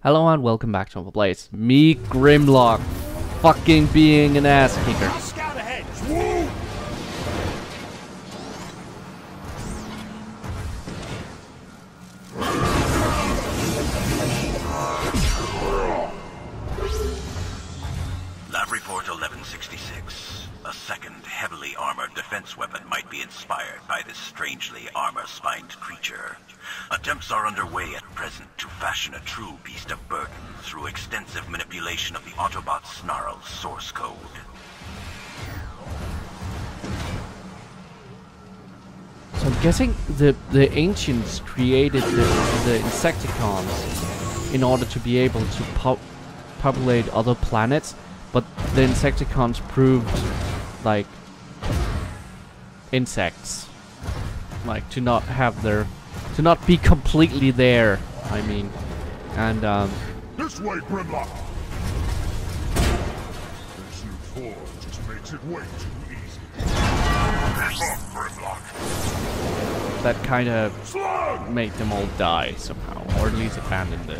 Hello and welcome back to Humble Blaze. Me, Grimlock, fucking being an ass kicker. Lab report 1166. A second armored defense weapon might be inspired by this strangely armor-spined creature. Attempts are underway at present to fashion a true beast of burden through extensive manipulation of the Autobot Snarl's source code. So I'm guessing the the ancients created the, the Insecticons in order to be able to pop populate other planets, but the Insecticons proved like insects, like to not have their to not be completely there. I mean, and um, This way, Grimlock. This new form just makes it way too easy. Grimlock. that kind of made them all die somehow, or at least abandon the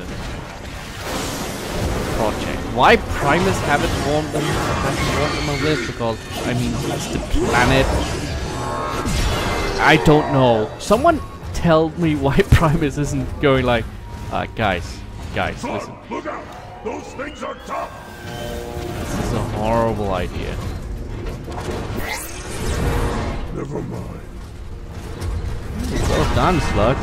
project. Why Primus haven't warned them, hasn't them on this? Because, I mean, it's the planet. I don't know. Someone tell me why Primus isn't going like, uh, guys, guys, listen. Look out! Those things are tough! This is a horrible idea. Never mind. Well done, Slug.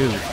What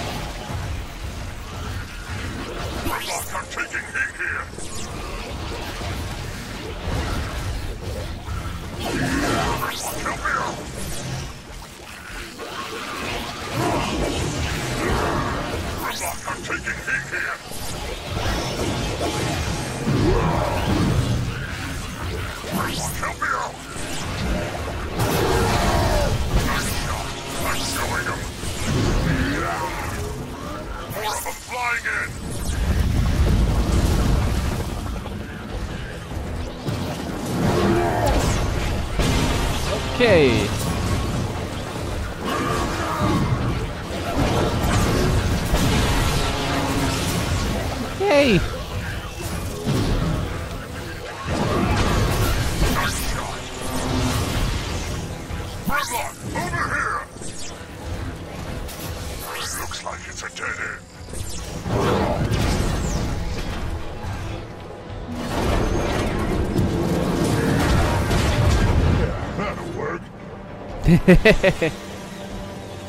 Okay.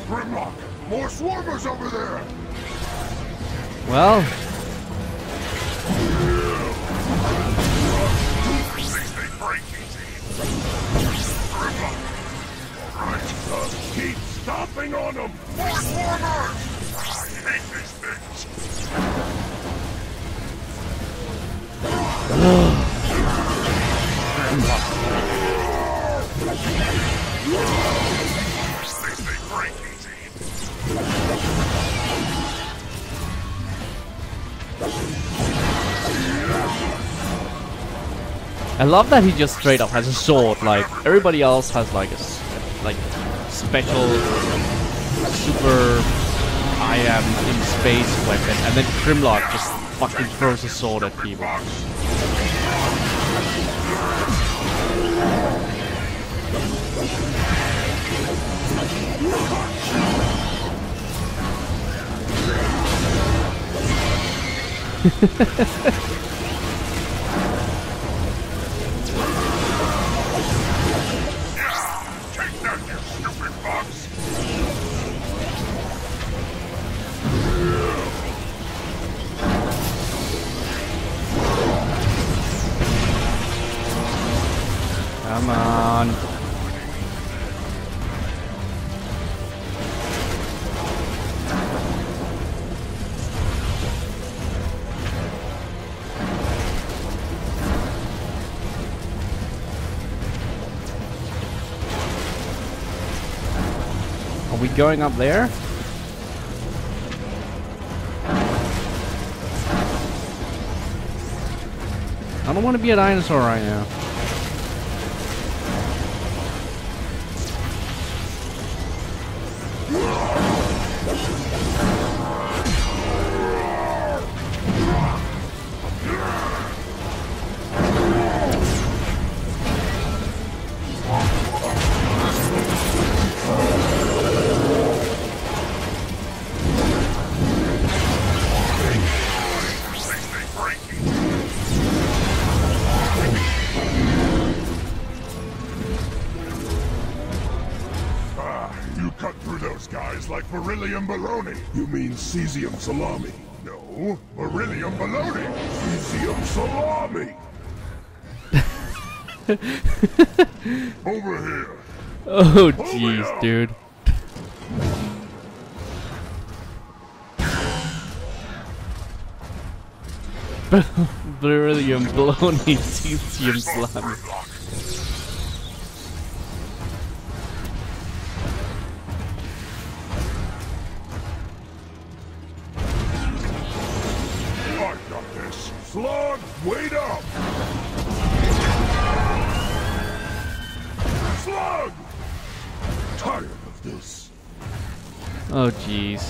Grimlock, more swarmers over there! Well, These they break easy. Grimlock. Alright, uh, keep stomping on them! More swarmers! I hate these things! I love that he just straight up has a sword. Like everybody else has like a like special super I am in space weapon, and then Grimlock just fucking throws a sword at people. Yeah! Take that, you stupid fox! Going up there? I don't want to be a dinosaur right now. Cesium salami? No, beryllium baloney. Cesium salami. Over here. Oh jeez, dude. Beryllium baloney cesium slime. This. Slug, wait up. Slug! Tired of this. Oh jeez.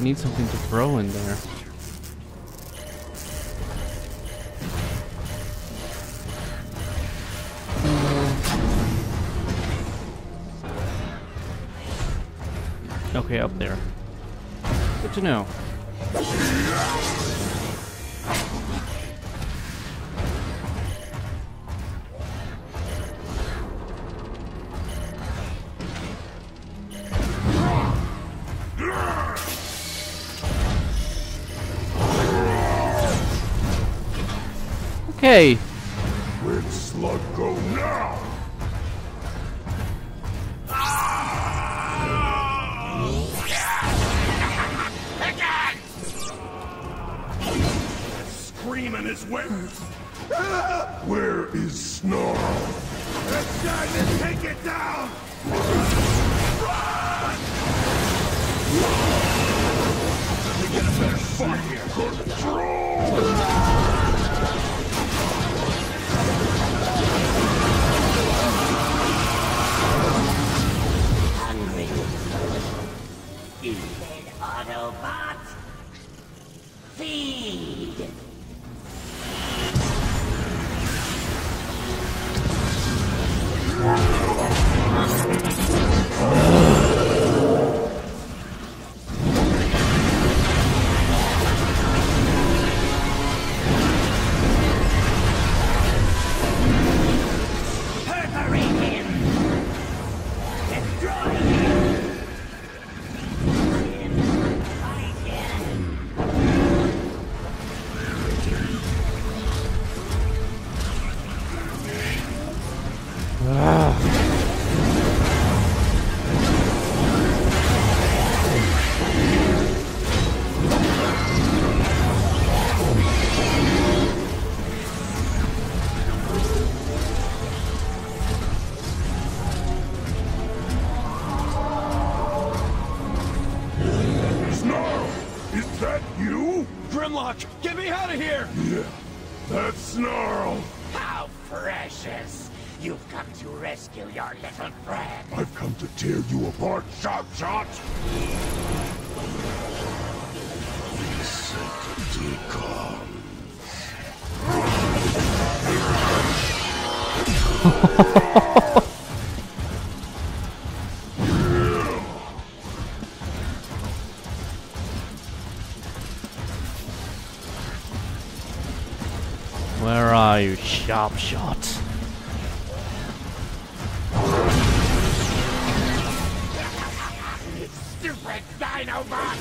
Need something to throw in there. Okay, up there. Good to know. Okay. You? Grimlock, get me out of here! Yeah, that's Snarl. How precious. You've come to rescue your little friend. I've come to tear you apart, Shot Shot! Sharpshot. Stupid Dinobot!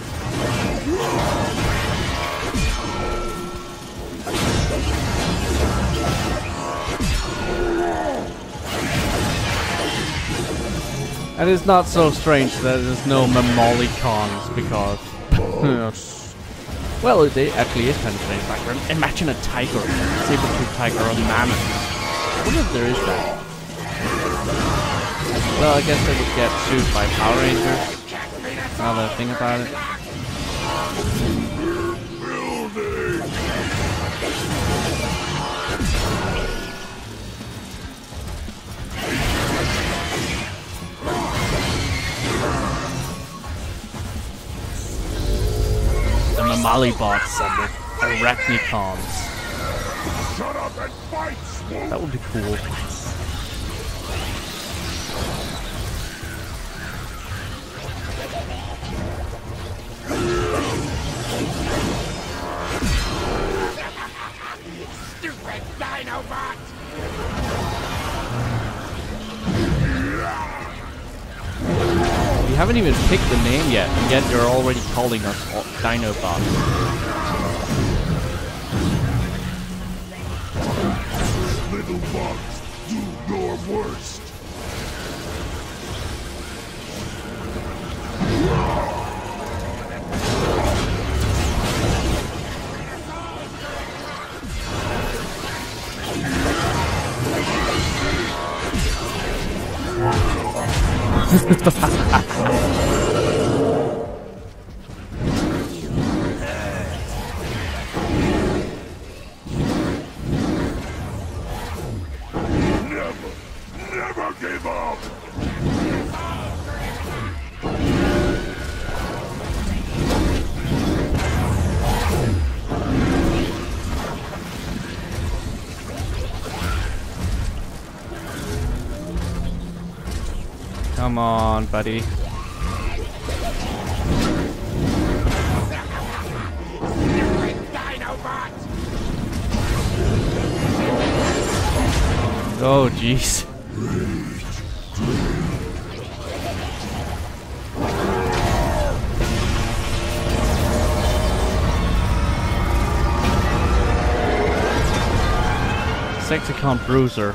And it's not so strange that there's no Memolicons because well, it actually is kind of strange background. Imagine a tiger, saber-tooth tiger, or a mammoth. I wonder if there is that. Well, I guess they would get sued by Power Rangers. Now that I think about it. The Mammalibots and the Arachnicons. Shut up and fight, Swoop! That would be cool. Stupid Dinobot! You haven't even picked the name yet, and yet you're already calling us Dinobots. Little bugs, do your worst! Come on, buddy. Oh, jeez. Sexicon Bruiser.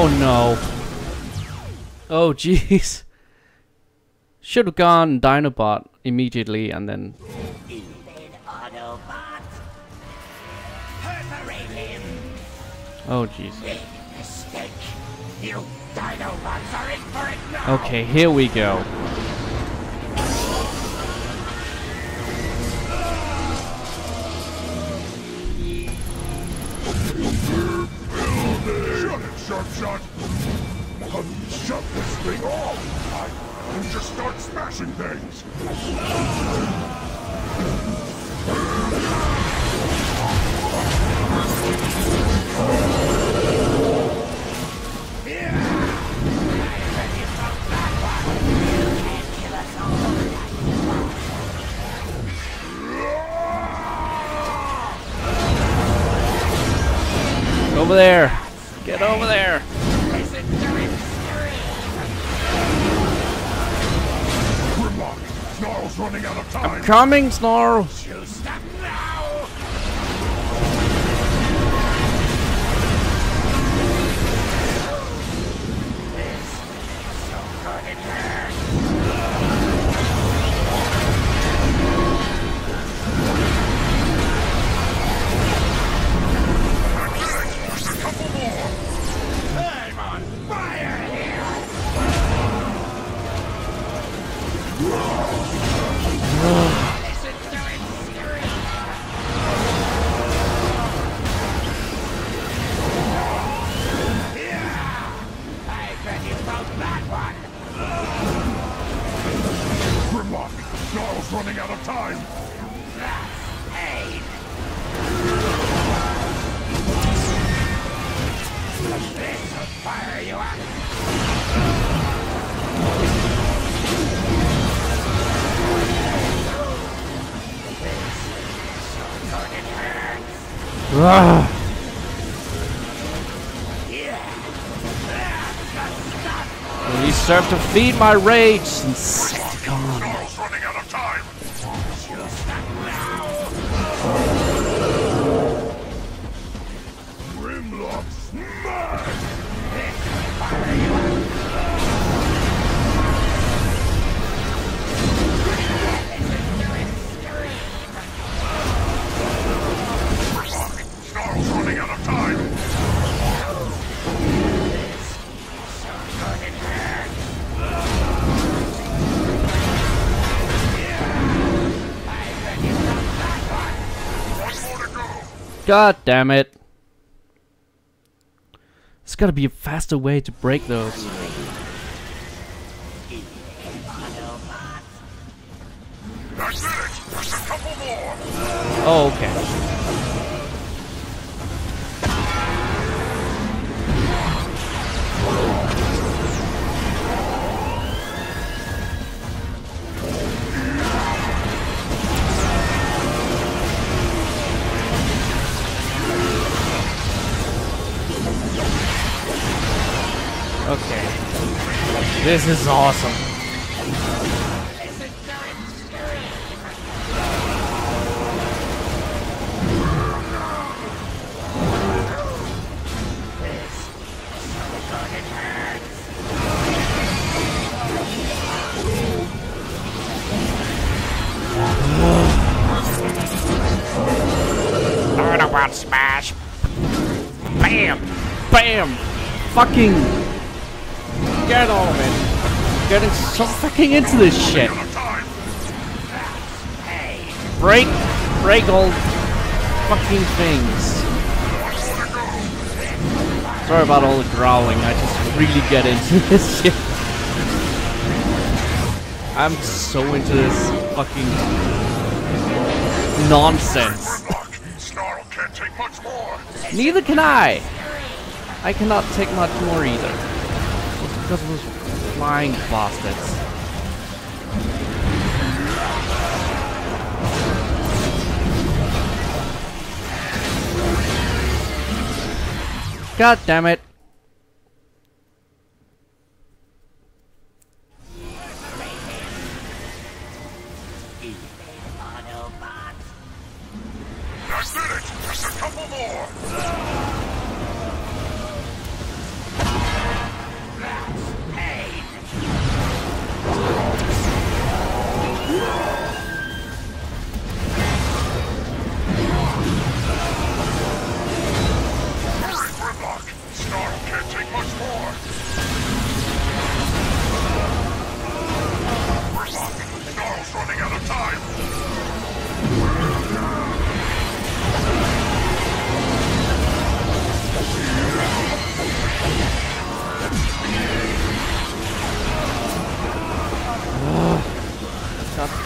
Oh no. Oh jeez. Should have gone Dinobot immediately and then. Evade Autobot. Perforate him. Oh jeez. Mistake. You Dinobots are in for it now. Okay, here we go. Shut this off? I can just start smashing things! Over there. Get over there. Snarl's running out of time! Coming, Snarl. Running out of time! This will fire you up. Good it hurts. Ah. You serve to feed my rage. Insecticon. Time! God damn it. There's gotta be a faster way to break those. Oh, okay. Okay. This is awesome. Smash. Bam. Bam! Fucking Getting so fucking into this shit. Break, break all fucking things. Sorry about all the growling. I just really get into this shit. I'm so into this fucking nonsense. Neither can I. I cannot take much more either. It's because flying bastards. God damn it.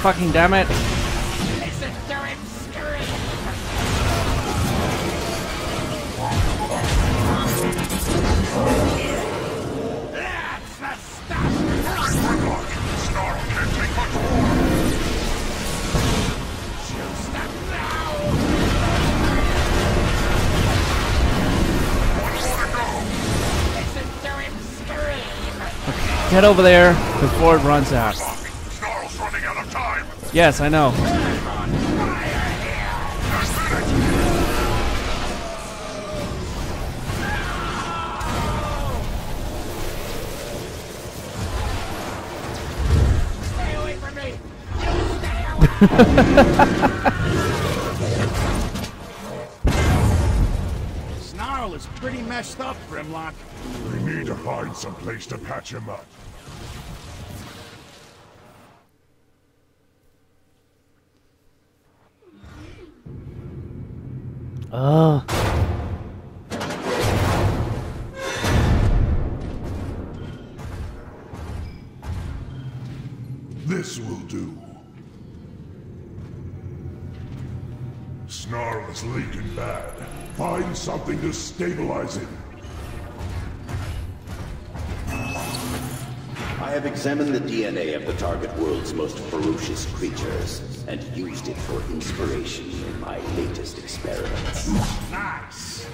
To damn it. Get over there before it runs out. Yes, I know. Stay away from me! You stay! Snarl is pretty messed up, Grimlock. We need to find some place to patch him up. Oh. This will do. Snarl is leaking bad. Find something to stabilize him. Have examined the DNA of the target world's most ferocious creatures and used it for inspiration in my latest experiments. Nice.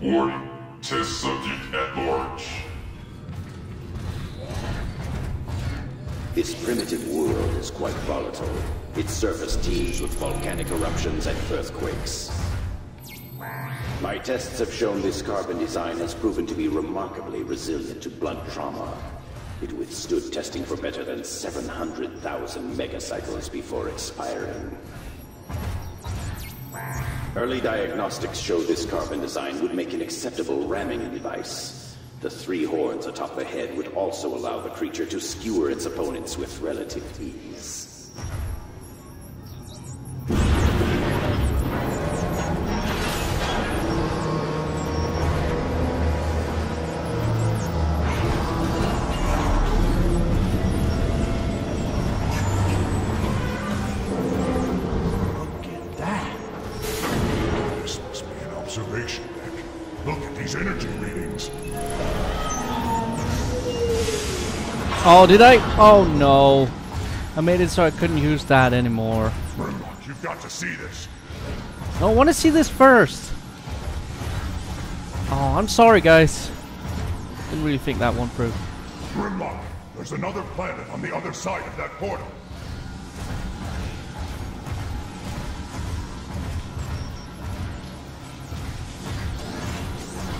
Warning. Test subject at large. This primitive world is quite volatile. Its surface teems with volcanic eruptions and earthquakes. My tests have shown this carbon design has proven to be remarkably resilient to blunt trauma. It withstood testing for better than 700,000 megacycles before expiring. Early diagnostics show this carbon design would make an acceptable ramming device. The three horns atop the head would also allow the creature to skewer its opponents with relative ease. Oh, did I? Oh no. I made it so I couldn't use that anymore. Grimlock, you've got to see this. No, I want to see this first. Oh, I'm sorry, guys. Didn't really think that one through. Grimlock, there's another planet on the other side of that portal.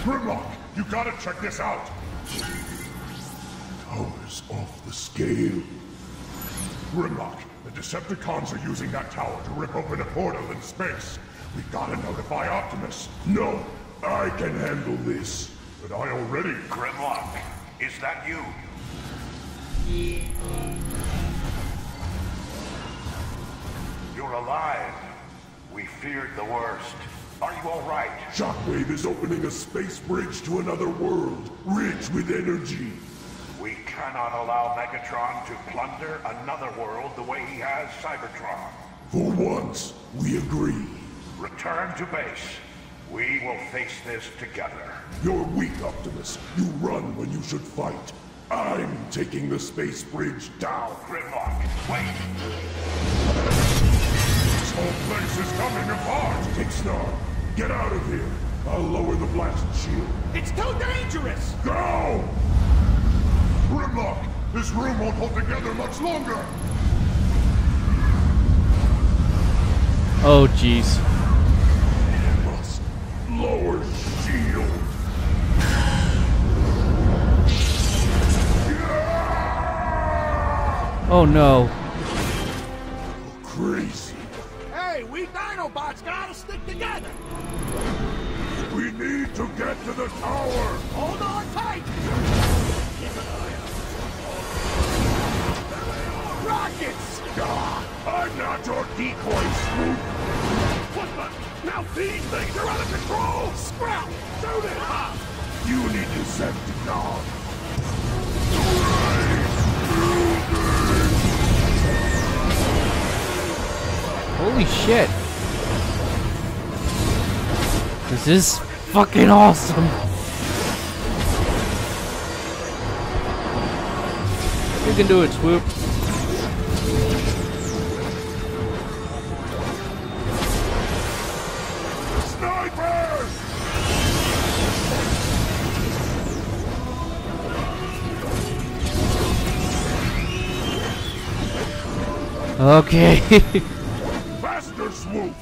Grimlock, you gotta check this out. Tower's off the scale. Grimlock, the Decepticons are using that tower to rip open a portal in space. We gotta notify Optimus. No, I can handle this. But I already... Grimlock, is that you? You're alive. We feared the worst. Are you all right? Shockwave is opening a space bridge to another world, rich with energy. We cannot allow Megatron to plunder another world the way he has Cybertron. For once, we agree. Return to base. We will face this together. You're weak, Optimus. You run when you should fight. I'm taking the space bridge down. Grimlock, wait. This whole place is coming apart. Take Star. Get out of here. I'll lower the blast shield. It's too dangerous! Go! Grimlock, this room won't hold together much longer. Oh, jeez. Must lower shield. Oh no. Crazy. Hey, we Dinobots gotta stick together! We need to get to the tower. Hold on tight! Watch your decoy, Swoop! Footman! Now these things are out of control! Sprout! Do this! Ha! You need to Decepticon! Holy shit! This is fucking awesome! You can do it, Swoop. Okay. Faster, swoop!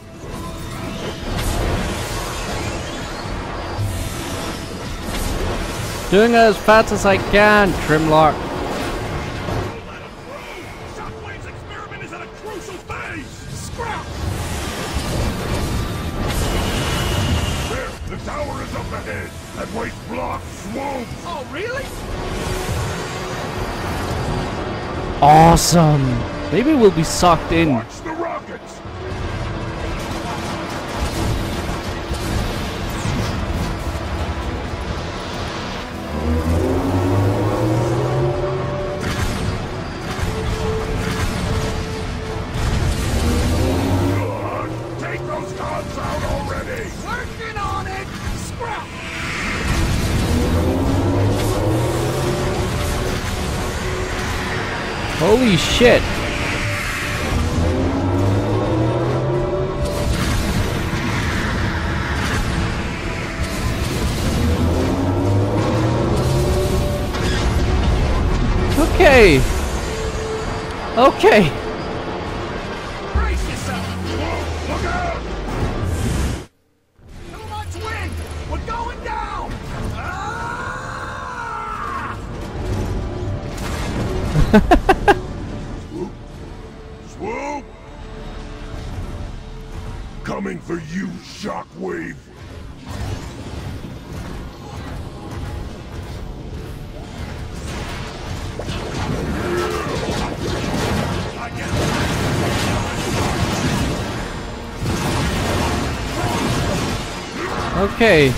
Doing it as fast as I can, Grimlock. Shockwave's experiment is at a crucial phase! Scrap! There, the tower is up ahead. That waste block swoops! Oh, really? Awesome. Maybe we'll be sucked in. Watch the rockets! God, Take Okay. Okay.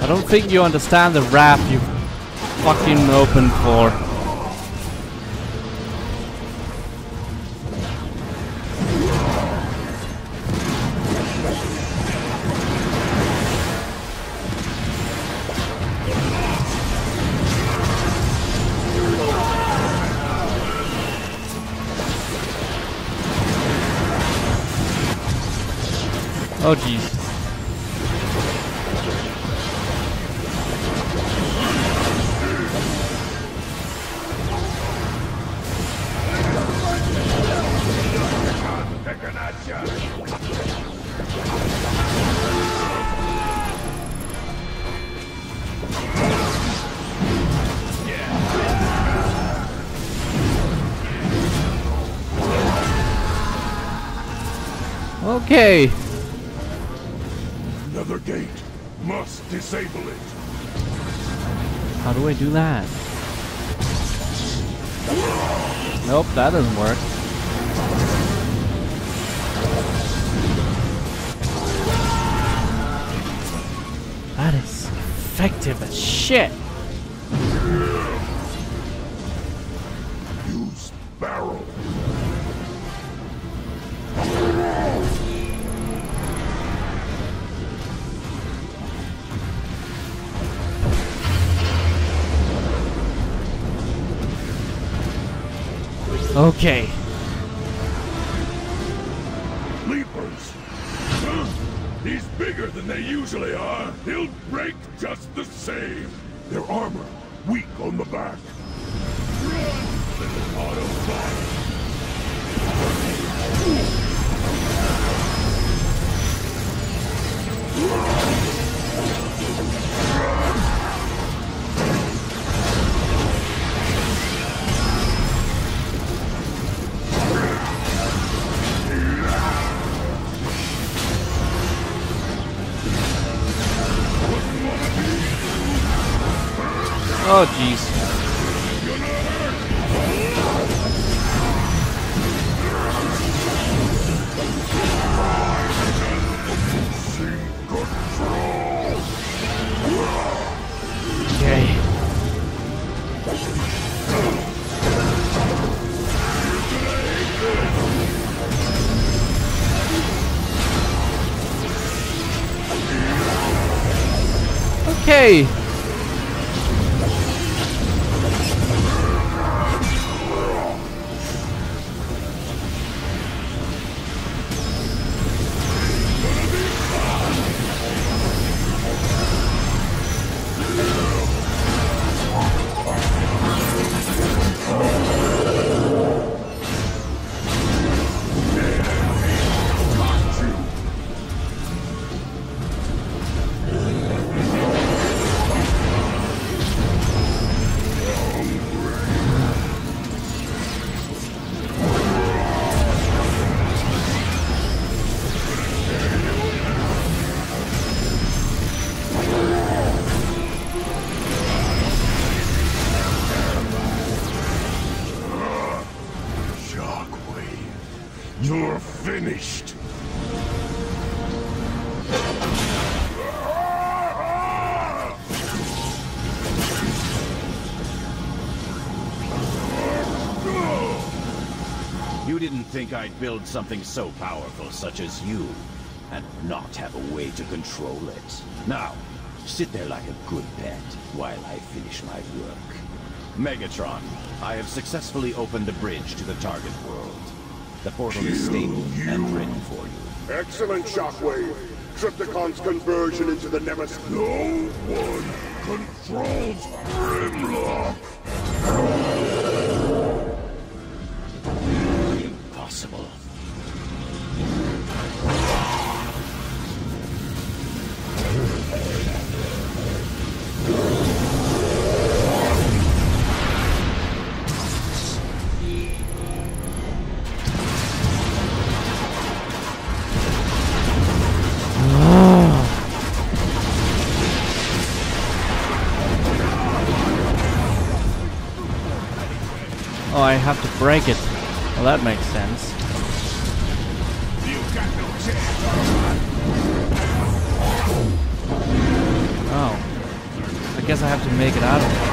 I don't think you understand the rap you fucking opened for. Okay. Another gate. Must disable it. How do I do that? Nope, that doesn't work. That is effective as shit. Use barrel. Okay. Leapers. Huh? He's bigger than they usually are. He'll break just the same. Their armor, weak on the back. Run, little Autobot. Oh, jeez. Okay. I'd build something so powerful such as you, and not have a way to control it. Now, sit there like a good pet while I finish my work. Megatron, I have successfully opened the bridge to the target world. The portal is stable and ready for you. Excellent, Shockwave. Trypticon's conversion into the Nemesis. No one controls Grimlock. Impossible. Oh, I have to break it. Well, that makes sense. Oh. I guess I have to make it out of there.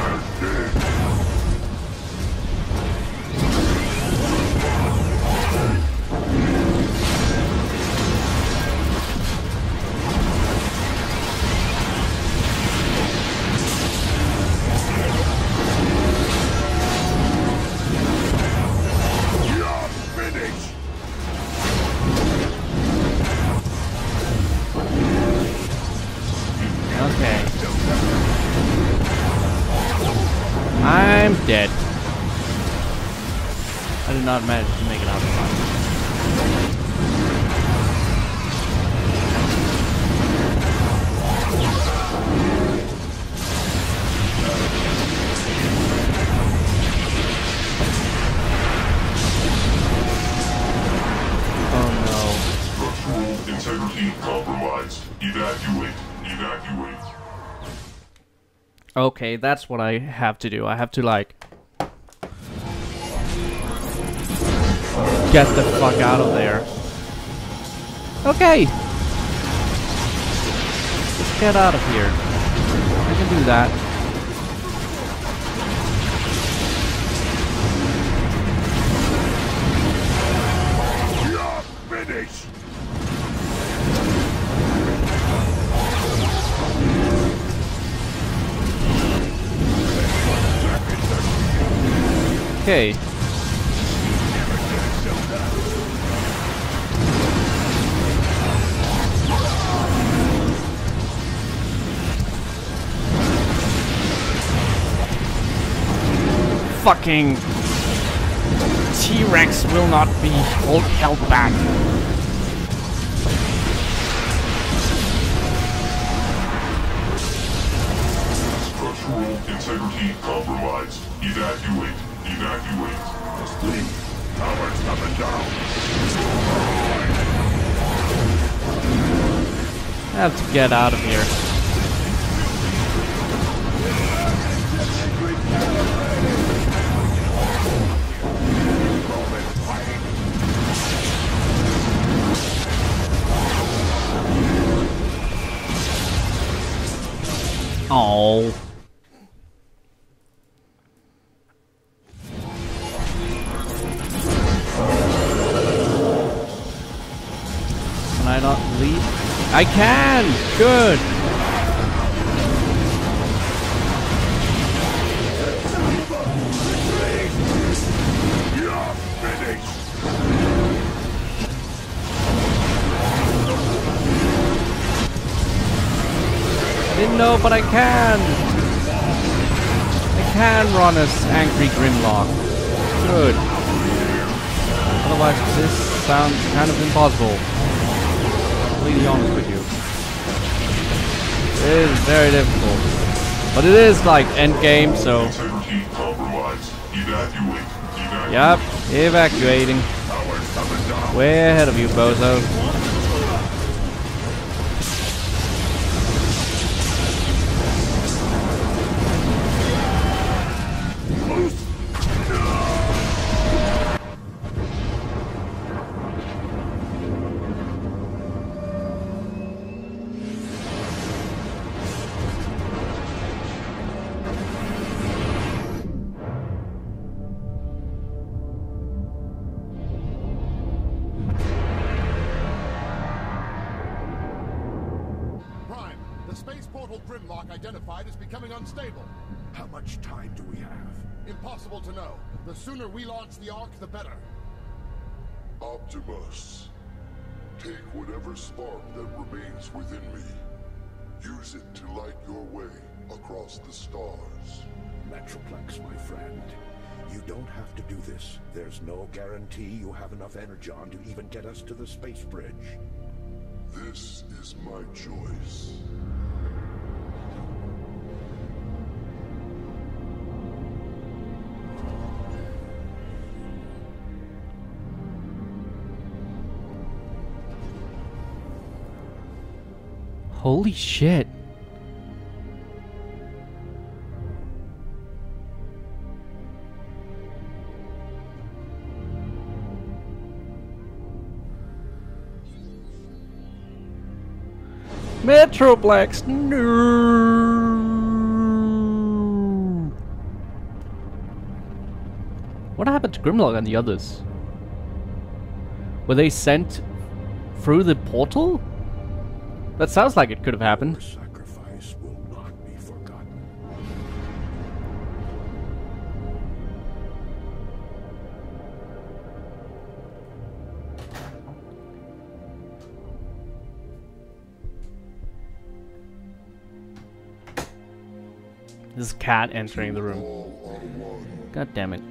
Not manage to make it out alive. Oh Structural integrity compromised. Evacuate. Evacuate. Okay, that's what I have to do. I have to like get the fuck out of there. Okay. Let's Get out of here. I can do that. You're finished. Okay. Fucking T-Rex will not be held back. Structural integrity compromised. Evacuate. Evacuate. Tower's coming down. I have to get out of here. Oh. Can I not leave? I can! Good! No, but I can! I can run as Angry Grimlock. Good. Otherwise, this sounds kind of impossible. Completely honest with you. It is very difficult. But it is like endgame, so. Evacuate. Yep, evacuating. Power's coming down. Way ahead of you, bozo. Impossible to know. The sooner we launch the Ark, the better. Optimus, take whatever spark that remains within me. Use it to light your way across the stars. Metroplex, my friend. You don't have to do this. There's no guarantee you have enough energon to even get us to the space bridge. This is my choice. Holy shit. Metroplex, no. What happened to Grimlock and the others? Were they sent through the portal? That sounds like it could have happened. Your sacrifice will not be forgotten. This cat entering the room. All are one. God damn it.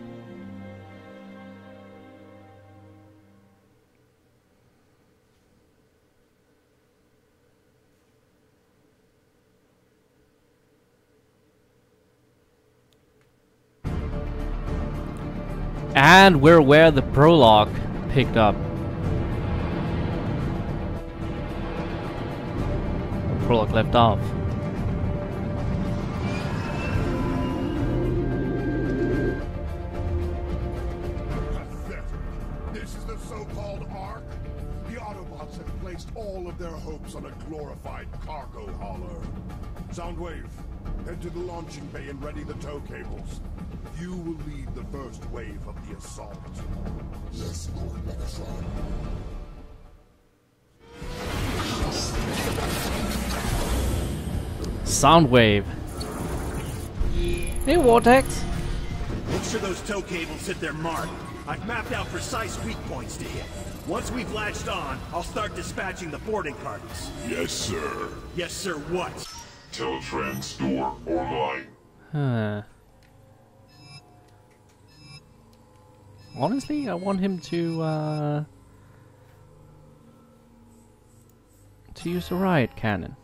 And we're where the prologue picked up. The Prologue left off. This is the so-called Ark? The Autobots have placed all of their hopes on a glorified cargo hauler. Soundwave, head to the launching bay and ready the tow cables. You will lead the first wave of the assault. Yes, Lord Megatron. Soundwave. Hey, Vortex. Make sure those tow cables hit their mark. I've mapped out precise weak points to hit. Once we've latched on, I'll start dispatching the boarding parties. Yes, sir. Yes, sir, what? Teletraan's store online. Huh. Honestly, I want him to, uh... To use the riot cannon.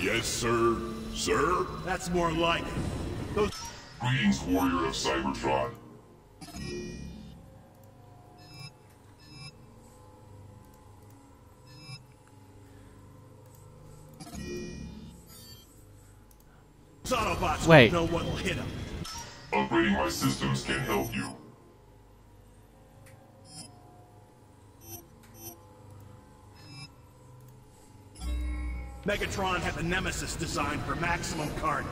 Yes, sir. Sir? That's more like it. Those Greetings, warrior of Cybertron. Autobots Wait. know what'll hit them. Upgrading my systems can help you. Megatron had the Nemesis designed for maximum carnage.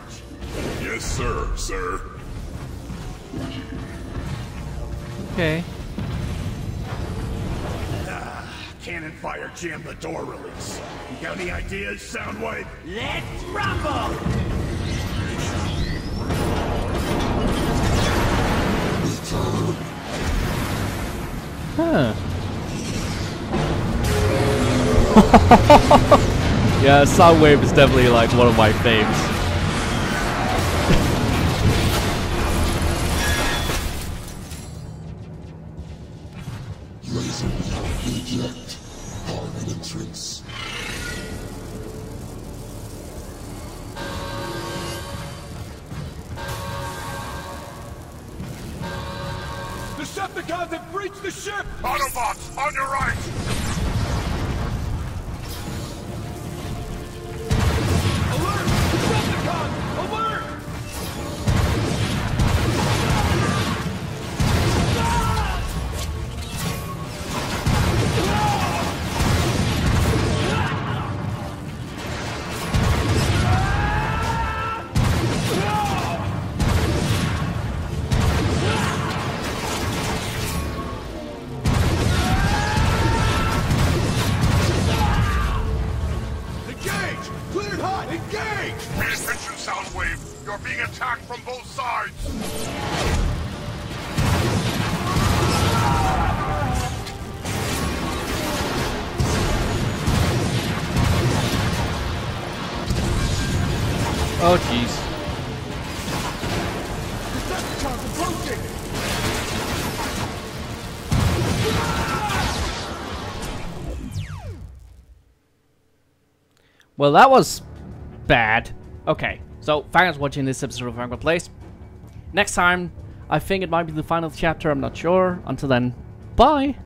Yes, sir, sir. Okay. Ah, cannon fire jammed the door release. You got any ideas, Soundwave? Let's rumble! Huh. Yeah, Soundwave is definitely like one of my faves. Decepticons have breached the ship! Autobots, on your right! Well, that was bad. Okay, so thanks for watching this episode of Vanguard Place. Next time, I think it might be the final chapter, I'm not sure. Until then, bye!